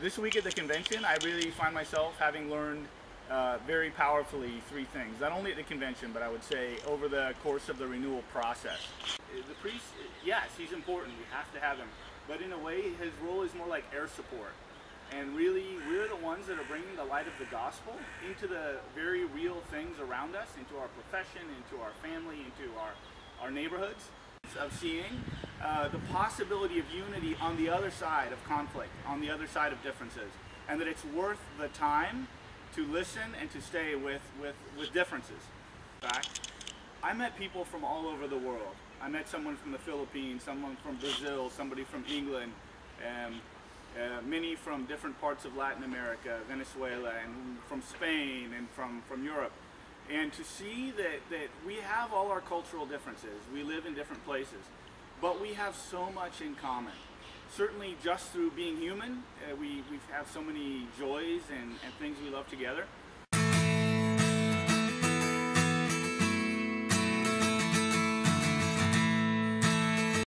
this week at the convention, I really find myself having learned uh, very powerfully three things. Not only at the convention, but I would say over the course of the renewal process. Uh, The priest, yes, he's important. We have to have him. But in a way, his role is more like air support. And really, we're the ones that are bringing the light of the gospel into the very real things around us, into our profession, into our family, into our, our neighborhoods. Of seeing uh, the possibility of unity on the other side of conflict, on the other side of differences, and that it's worth the time to listen and to stay with, with, with differences. In fact, I met people from all over the world. I met someone from the Philippines, someone from Brazil, somebody from England, um, uh, many from different parts of Latin America, Venezuela, and from Spain, and from, from Europe. And to see that, that we have all our cultural differences, we live in different places, but we have so much in common. Certainly just through being human, uh, we, we have so many joys and, and things we love together,